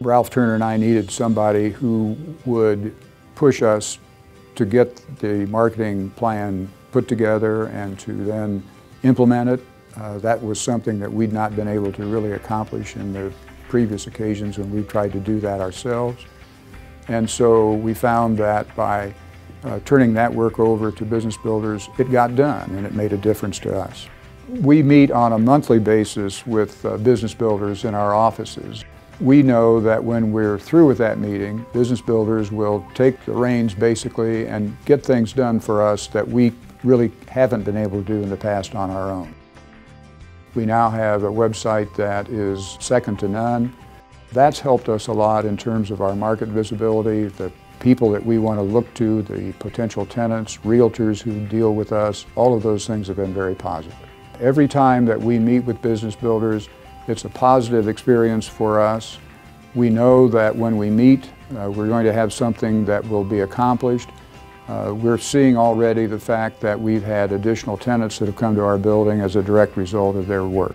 Ralph Turner and I needed somebody who would push us to get the marketing plan put together and to then implement it. Uh, that was something that we'd not been able to really accomplish in the previous occasions when we tried to do that ourselves. And so we found that by uh, turning that work over to business builders, it got done and it made a difference to us. We meet on a monthly basis with uh, business builders in our offices. We know that when we're through with that meeting, business builders will take the reins basically and get things done for us that we really haven't been able to do in the past on our own. We now have a website that is second to none. That's helped us a lot in terms of our market visibility, the people that we want to look to, the potential tenants, realtors who deal with us, all of those things have been very positive. Every time that we meet with business builders, it's a positive experience for us. We know that when we meet, uh, we're going to have something that will be accomplished. Uh, we're seeing already the fact that we've had additional tenants that have come to our building as a direct result of their work.